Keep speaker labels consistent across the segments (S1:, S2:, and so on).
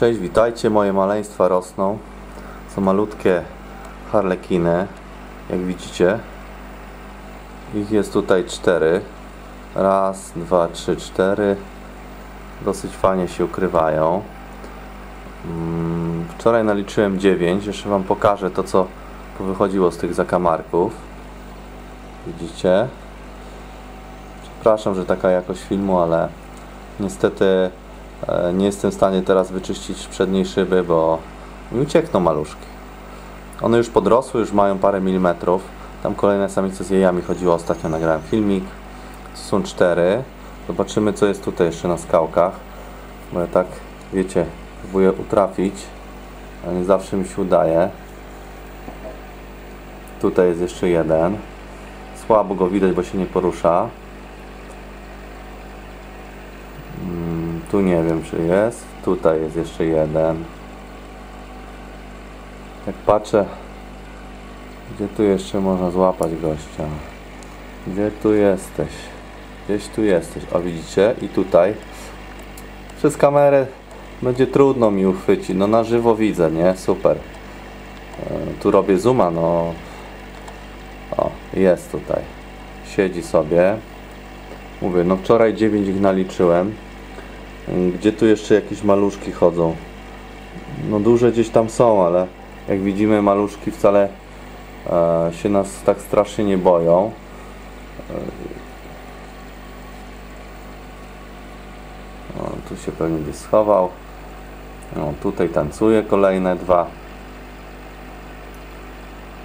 S1: Cześć, witajcie, moje maleństwa rosną. Są malutkie harlekiny, jak widzicie. Ich jest tutaj cztery. Raz, dwa, trzy, cztery. Dosyć fajnie się ukrywają. Mm, Wczoraj naliczyłem 9. Jeszcze Wam pokażę to, co wychodziło z tych zakamarków. Widzicie? Przepraszam, że taka jakość filmu, ale niestety nie jestem w stanie teraz wyczyścić przedniej szyby, bo mi uciekną maluszki. One już podrosły, już mają parę milimetrów. Tam kolejne samice z jajami chodziło. Ostatnio nagrałem filmik. Są cztery. Zobaczymy, co jest tutaj jeszcze na skałkach. Bo ja tak, wiecie, próbuję utrafić, ale nie zawsze mi się udaje. Tutaj jest jeszcze jeden. Słabo go widać, bo się nie porusza. Tu nie wiem, czy jest. Tutaj jest jeszcze jeden. Jak patrzę, gdzie tu jeszcze można złapać gościa? Gdzie tu jesteś? Gdzieś tu jesteś. O, widzicie? I tutaj. Przez kamerę będzie trudno mi uchwycić. No na żywo widzę, nie? Super. E, Tu robię zooma, no. O, jest tutaj. Siedzi sobie. Mówię, no wczoraj 9 ich naliczyłem. Gdzie tu jeszcze jakieś maluszki chodzą? No duże gdzieś tam są, ale jak widzimy maluszki wcale e, się nas tak strasznie nie boją. E, o, tu się pewnie gdzieś schował. No, tutaj tancuje kolejne dwa.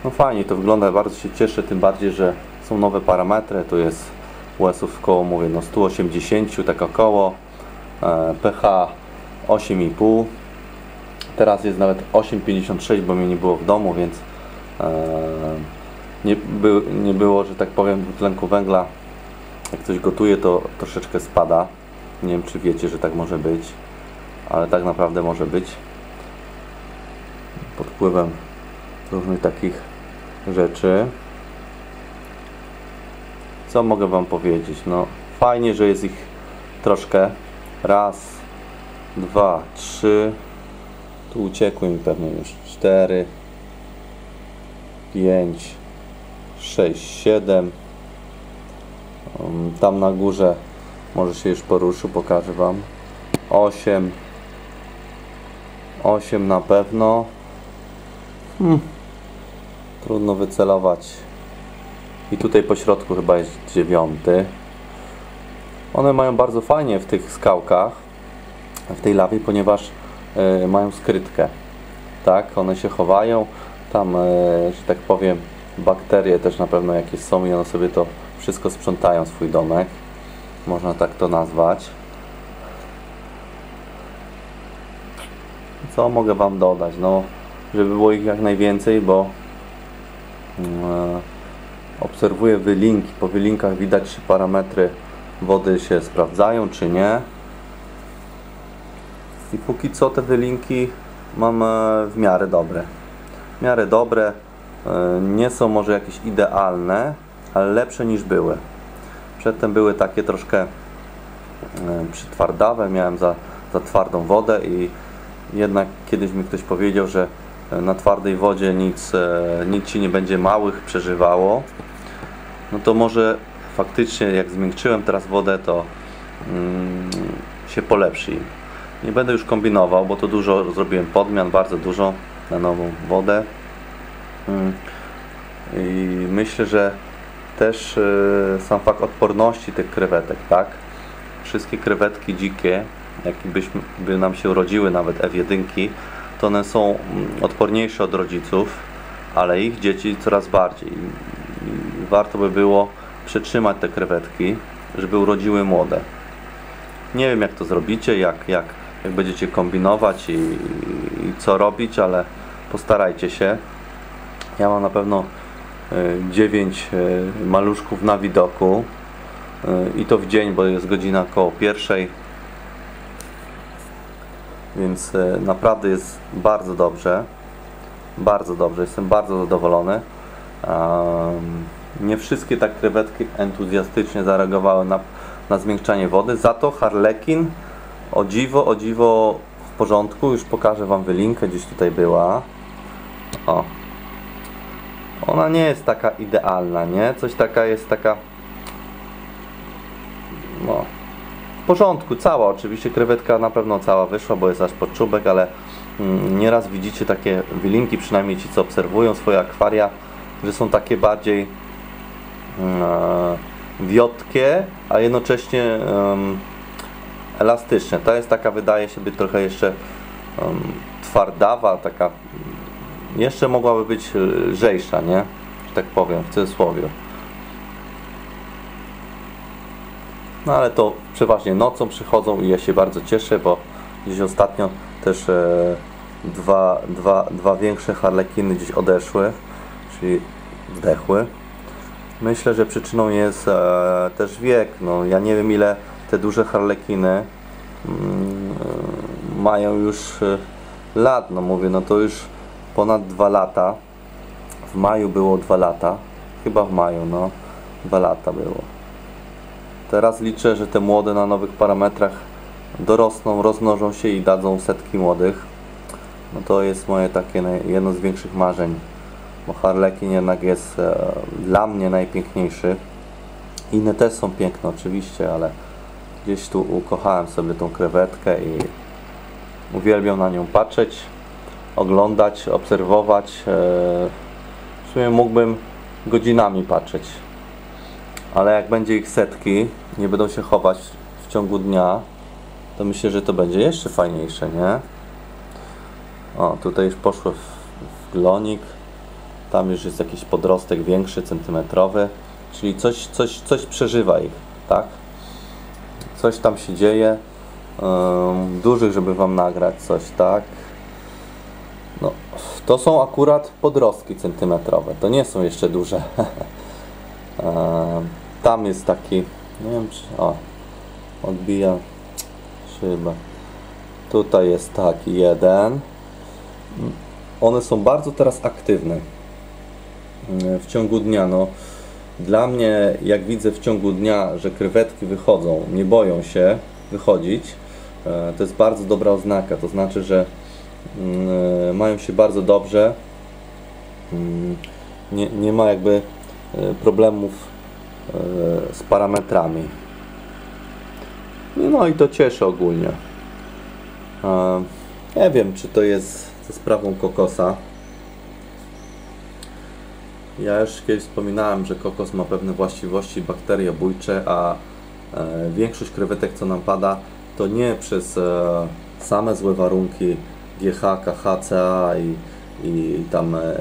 S1: No fajnie to wygląda, bardzo się cieszę, tym bardziej, że są nowe parametry. Tu jest US-ów koło, mówię, no 180, tak około. E, pH 8,5. Teraz jest nawet 8,56, bo mnie nie było w domu, więc e, nie, by, nie było, że tak powiem, dwutlenku węgla. Jak coś gotuje, to troszeczkę spada. Nie wiem, czy wiecie, że tak może być, ale tak naprawdę może być. Pod wpływem różnych takich rzeczy. Co mogę Wam powiedzieć? No, fajnie, że jest ich troszkę. Raz, dwa, trzy. Tu uciekły mi pewnie już. Cztery, pięć, sześć, siedem. Um, Tam na górze może się już poruszył, pokażę Wam. Osiem. Osiem na pewno. Hmm. Trudno wycelować. I tutaj po środku chyba jest dziewiąty. One mają bardzo fajnie w tych skałkach, w tej lawie, ponieważ e, mają skrytkę. Tak, one się chowają. Tam, e, że tak powiem, bakterie też na pewno jakieś są i one sobie to wszystko sprzątają swój domek. Można tak to nazwać. Co mogę Wam dodać? No, żeby było ich jak najwięcej, bo e, obserwuję wylinki. Po wylinkach widać, parametry wody się sprawdzają, czy nie. I póki co te wylinki mam w miarę dobre. W miarę dobre. e, Nie są może jakieś idealne, ale lepsze niż były. Przedtem były takie troszkę e, przytwardawe, miałem za, za twardą wodę i jednak kiedyś mi ktoś powiedział, że e, na twardej wodzie nic, nic nie będzie małych przeżywało. No to może faktycznie jak zmiękczyłem teraz wodę, to mm, się polepszy. Nie będę już kombinował, bo to dużo zrobiłem podmian, bardzo dużo na nową wodę. Mm. I myślę, że też y, sam fakt odporności tych krewetek, tak? Wszystkie krewetki dzikie, jakbyśmy by nam się urodziły, nawet F1, to one są mm, odporniejsze od rodziców, ale ich dzieci coraz bardziej. I warto by było przetrzymać te krewetki, żeby urodziły młode. Nie wiem jak to zrobicie, jak, jak, jak będziecie kombinować i, i co robić, ale postarajcie się. Ja mam na pewno 9 maluszków na widoku y, i to w dzień, bo jest godzina około pierwszej. Więc naprawdę jest bardzo dobrze. Bardzo dobrze, jestem bardzo zadowolony. Um, nie wszystkie tak krewetki entuzjastycznie zareagowały na, na zmiękczanie wody. Za to harlekin o dziwo, o dziwo porządku, już pokażę Wam wylinkę, gdzieś tutaj była. O. Ona nie jest taka idealna, nie? Coś taka jest taka... No. W porządku, cała oczywiście, krewetka na pewno cała wyszła, bo jest aż pod czubek, ale mm, nieraz widzicie takie wylinki, przynajmniej ci co obserwują swoje akwaria, że są takie bardziej wiotkie, a jednocześnie elastyczne. Ta jest taka, wydaje się być trochę jeszcze twardawa, taka jeszcze mogłaby być lżejsza, nie? Że tak powiem, w cudzysłowie. No ale to przeważnie nocą przychodzą i ja się bardzo cieszę, bo gdzieś ostatnio też e, dwa, dwa, dwa większe harlekiny gdzieś odeszły, czyli zdechły. Myślę, że przyczyną jest e, też wiek. No, ja nie wiem ile te duże harlekiny mm, e, mają już e, lat. No mówię, no to już ponad dwa lata. W maju było dwa lata. Chyba w maju, no. Dwa lata było. Teraz liczę, że te młode na nowych parametrach dorosną, rozmnożą się i dadzą setki młodych. No to jest moje takie jedno z większych marzeń, bo Harlekin jednak jest e, dla mnie najpiękniejszy. Inne też są piękne oczywiście, ale gdzieś tu ukochałem sobie tą krewetkę i uwielbiam na nią patrzeć, oglądać, obserwować. E, w sumie mógłbym godzinami patrzeć ale jak będzie ich setki, nie będą się chować w ciągu dnia, to myślę, że to będzie jeszcze fajniejsze, nie? O, tutaj już poszło w, w glonik, tam już jest jakiś podrostek większy, centymetrowy, czyli coś, coś, coś przeżywa ich, tak? Coś tam się dzieje, dużych, żeby Wam nagrać coś, tak? No, to są akurat podrostki centymetrowe, to nie są jeszcze duże. Tam jest taki, nie wiem czy, o, odbija szybę. Tutaj jest taki jeden. One są bardzo teraz aktywne w ciągu dnia. No, dla mnie, jak widzę w ciągu dnia, że krewetki wychodzą, nie boją się wychodzić, e, to jest bardzo dobra oznaka. To znaczy, że mm, mają się bardzo dobrze. Mm, Nie, nie ma jakby e, problemów e, z parametrami. No i to cieszy ogólnie. E, Nie wiem, czy to jest ze sprawą kokosa. Ja już kiedyś wspominałem, że kokos ma pewne właściwości bakteriobójcze, a e, większość krewetek, co nam pada, to nie przez e, same złe warunki GH, KH, CA i, i tam e,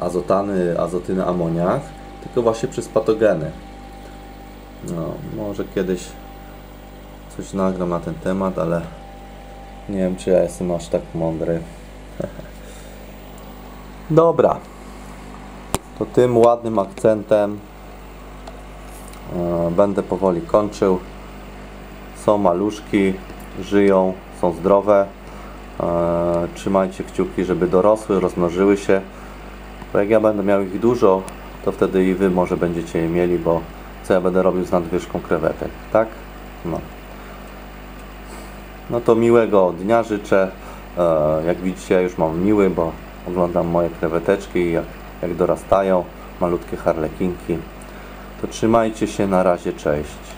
S1: azotany, azotyny, amoniak, tylko właśnie przez patogeny. No, może kiedyś coś nagram na ten temat, ale nie wiem, czy ja jestem aż tak mądry. Dobra. To tym ładnym akcentem e, będę powoli kończył. Są maluszki, żyją, są zdrowe. E, trzymajcie kciuki, żeby dorosły, rozmnożyły się. Bo jak ja będę miał ich dużo, to wtedy i Wy może będziecie je mieli, bo co ja będę robił z nadwyżką krewetek, tak? No. No to miłego dnia życzę. E, Jak widzicie, już mam miły, bo oglądam moje kreweteczki, jak, jak dorastają, malutkie harlekinki. To trzymajcie się, na razie, cześć.